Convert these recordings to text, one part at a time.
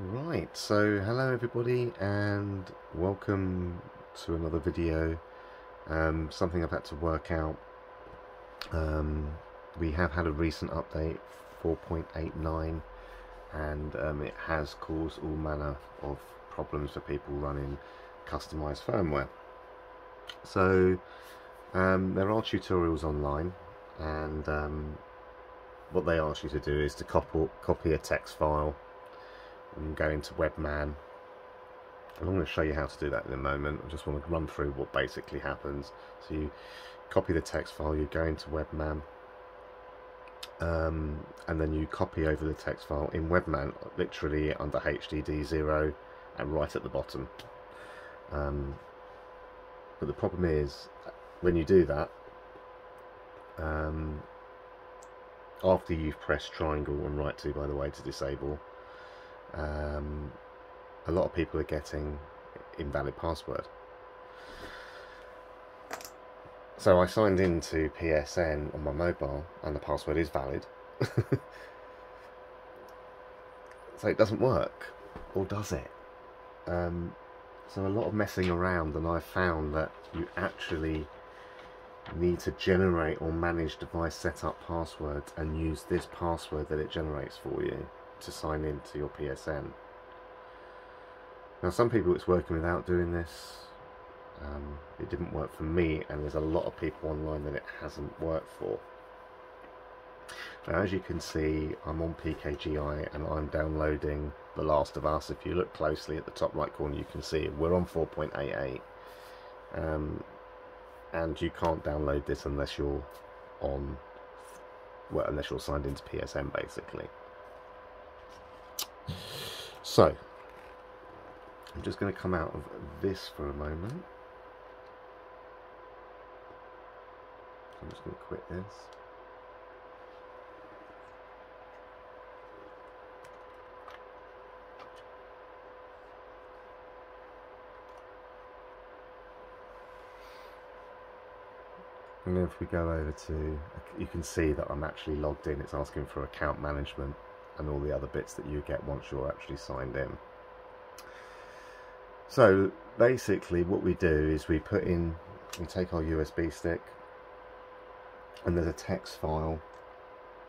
Right, so hello everybody and welcome to another video. Um, something I've had to work out. Um, we have had a recent update 4.89 and um, it has caused all manner of problems for people running customized firmware. So um, there are tutorials online and um, what they ask you to do is to copy, copy a text file and go into Webman. And I'm going to show you how to do that in a moment. I just want to run through what basically happens. So you copy the text file, you go into Webman, um, and then you copy over the text file in Webman, literally under HDD0 and right at the bottom. Um, but the problem is, when you do that, um, after you've pressed triangle and right to, by the way, to disable, um, a lot of people are getting invalid password. So I signed into PSN on my mobile and the password is valid. so it doesn't work, or does it? Um, so a lot of messing around and I found that you actually need to generate or manage device setup passwords and use this password that it generates for you to sign in to your PSN. Now some people it's working without doing this. Um, it didn't work for me and there's a lot of people online that it hasn't worked for. Now as you can see I'm on PKGI and I'm downloading The Last of Us. If you look closely at the top right corner you can see we're on 4.88 um, and you can't download this unless you're on well unless you're signed into PSN basically. So, I'm just going to come out of this for a moment. I'm just going to quit this. And if we go over to, you can see that I'm actually logged in. It's asking for account management and all the other bits that you get once you're actually signed in. So basically what we do is we put in, we take our USB stick and there's a text file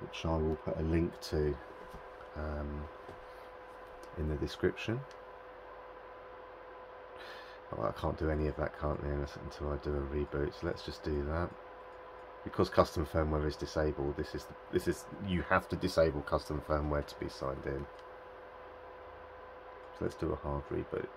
which I will put a link to um, in the description. Oh, I can't do any of that currently until I do a reboot, so let's just do that because custom firmware is disabled this is this is you have to disable custom firmware to be signed in. So let's do a hard reboot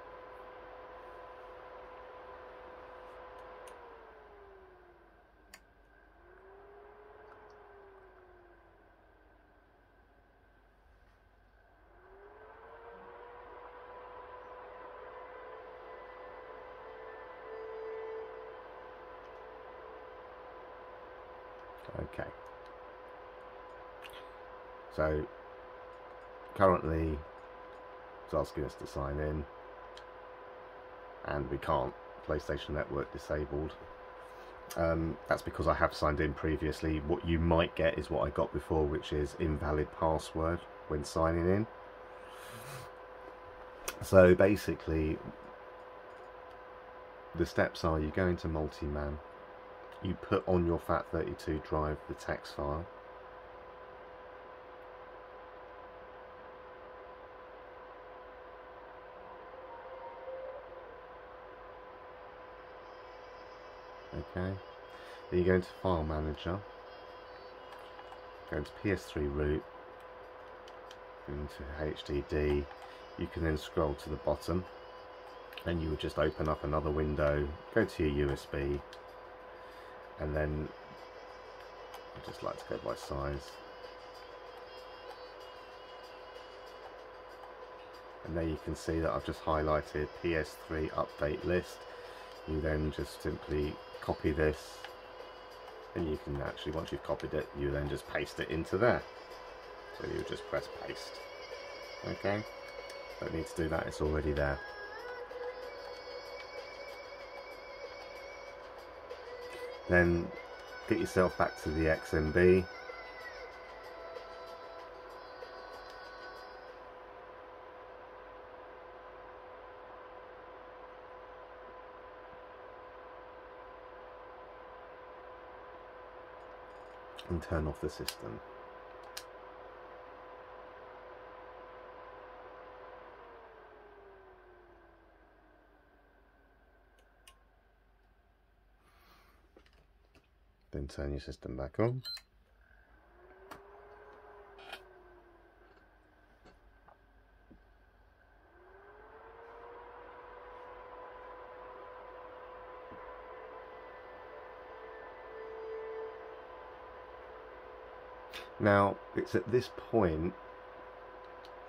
Okay. So currently it's asking us to sign in and we can't. PlayStation Network disabled. Um, that's because I have signed in previously. What you might get is what I got before, which is invalid password when signing in. So basically, the steps are you go into multi-man, you put on your FAT32 drive the text file. Okay. Then you go into file manager. Go into PS3 root into HDD you can then scroll to the bottom. And you would just open up another window. Go to your USB and then I just like to go by size. And there you can see that I've just highlighted PS3 update list. You then just simply copy this and you can actually once you've copied it you then just paste it into there. So you just press paste. Okay? Don't need to do that it's already there then get yourself back to the XMB and turn off the system. Turn your system back on. Now, it's at this point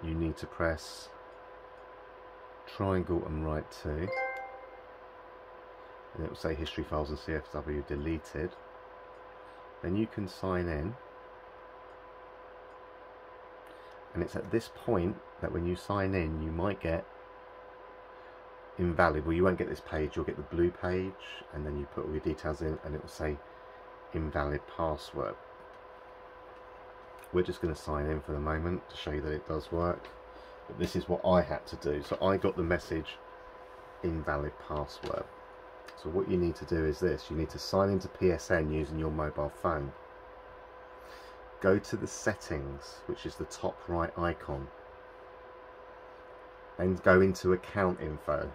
you need to press triangle and right 2 and it will say history files and CFW deleted then you can sign in. And it's at this point that when you sign in you might get invalid. Well you won't get this page. You'll get the blue page and then you put all your details in and it will say invalid password. We're just going to sign in for the moment to show you that it does work. But this is what I had to do. So I got the message invalid password so what you need to do is this. You need to sign into PSN using your mobile phone. Go to the settings which is the top right icon and go into account info.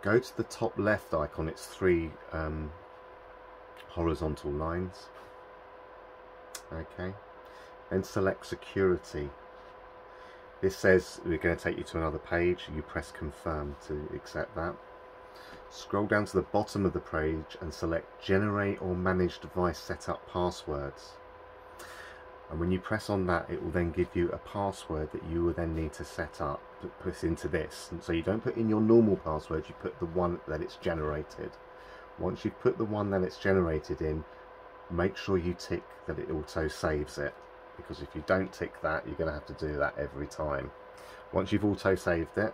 Go to the top left icon. It's three um, horizontal lines. Okay. Then select security. This says we're going to take you to another page. You press confirm to accept that scroll down to the bottom of the page and select generate or manage device setup passwords. And when you press on that it will then give you a password that you will then need to set up to put into this. And so you don't put in your normal password you put the one that it's generated. Once you've put the one that it's generated in make sure you tick that it auto saves it. Because if you don't tick that you're going to have to do that every time. Once you've auto saved it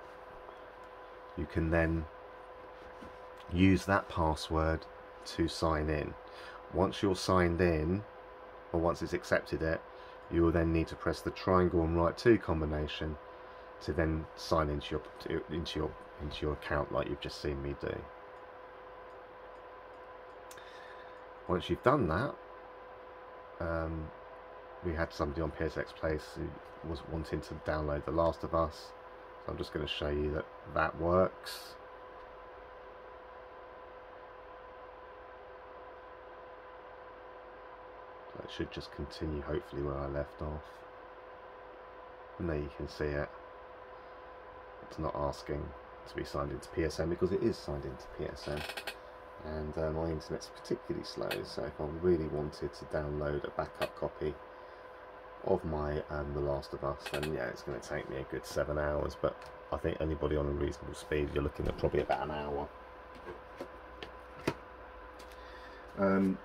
you can then use that password to sign in. Once you're signed in or once it's accepted it you will then need to press the triangle and right 2 combination to then sign into your into your into your account like you've just seen me do. Once you've done that um, we had somebody on PSX Place who was wanting to download The Last of Us. So I'm just going to show you that that works should just continue hopefully where I left off. And there you can see it. It's not asking to be signed into PSN because it is signed into PSN and uh, my internet's particularly slow so if I really wanted to download a backup copy of my um, The Last of Us then yeah it's going to take me a good seven hours. But I think anybody on a reasonable speed you're looking at probably about an hour. Um,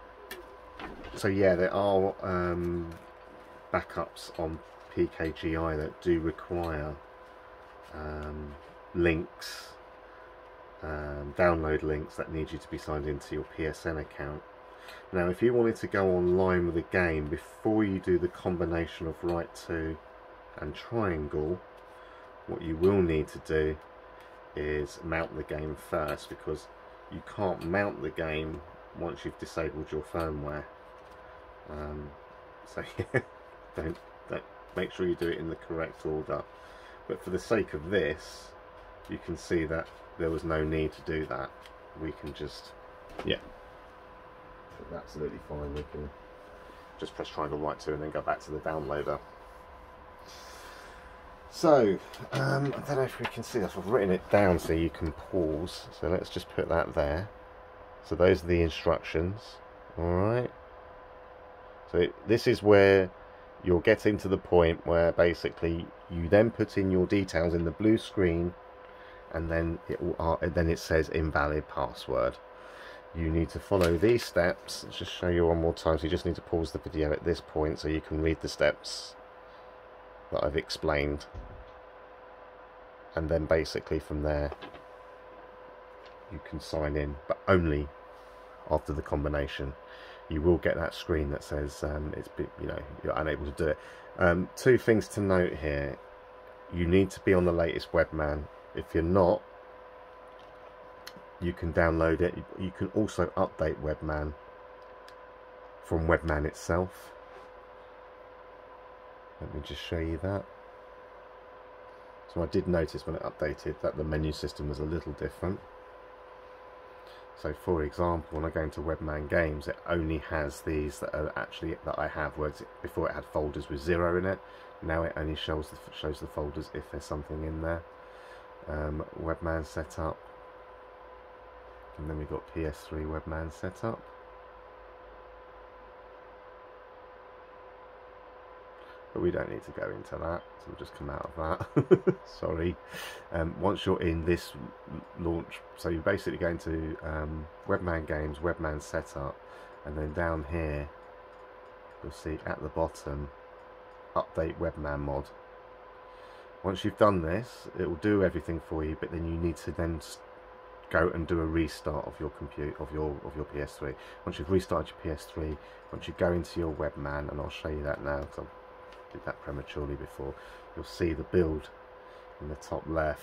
so yeah there are um, backups on PKGI that do require um, links um, download links that need you to be signed into your PSN account. Now if you wanted to go online with a game before you do the combination of right to and triangle what you will need to do is mount the game first because you can't mount the game once you've disabled your firmware um, so yeah, don't, don't make sure you do it in the correct order but for the sake of this you can see that there was no need to do that. We can just, yeah, absolutely fine. We can just press triangle right to and then go back to the downloader. So, um, I don't know if we can see this. I've written it down so you can pause. So let's just put that there. So those are the instructions. Alright. So this is where you're getting to the point where basically you then put in your details in the blue screen and then it will, uh, then it says invalid password. You need to follow these steps. Let's just show you one more time. So you just need to pause the video at this point so you can read the steps that I've explained. And then basically from there you can sign in but only after the combination you will get that screen that says um, it's you know you're unable to do it um, two things to note here you need to be on the latest webman if you're not you can download it you can also update webman from Webman itself. Let me just show you that. So I did notice when it updated that the menu system was a little different. So for example, when I go into Webman Games, it only has these that are actually that I have. Whereas before it had folders with zero in it. Now it only shows the shows the folders if there's something in there. Um, Webman setup, and then we've got PS3 Webman setup. But we don't need to go into that so we'll just come out of that. Sorry. Um, once you're in this launch so you're basically going to um, webman games webman setup and then down here you'll see at the bottom update webman mod. Once you've done this it will do everything for you but then you need to then go and do a restart of your compute of your of your PS3 once you've restarted your PS3 once you go into your webman and I'll show you that now did that prematurely before. You'll see the build in the top left.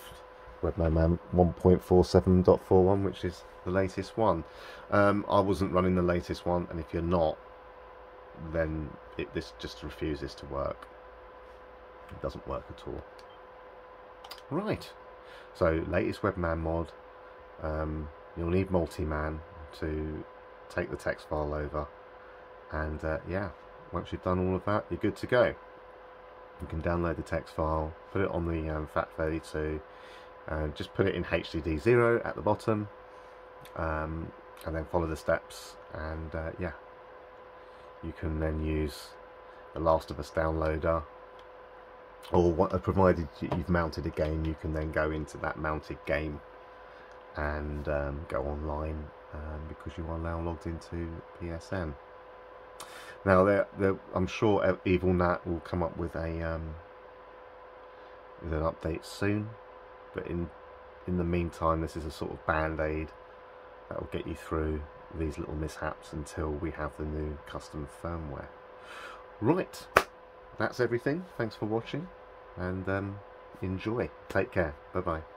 Webman 1.47.41, which is the latest one. Um, I wasn't running the latest one, and if you're not, then it, this just refuses to work. It doesn't work at all. Right, so latest Webman mod. Um, you'll need multi-man to take the text file over, and uh, yeah, once you've done all of that, you're good to go you can download the text file, put it on the um, FAT32, and just put it in HDD0 at the bottom, um, and then follow the steps, and uh, yeah, you can then use the Last of Us downloader, or what, uh, provided you've mounted a game, you can then go into that mounted game and um, go online um, because you are now logged into PSN. Now, they're, they're, I'm sure Evilnat will come up with a um, with an update soon, but in in the meantime, this is a sort of band aid that will get you through these little mishaps until we have the new custom firmware. Right, that's everything. Thanks for watching, and um, enjoy. Take care. Bye bye.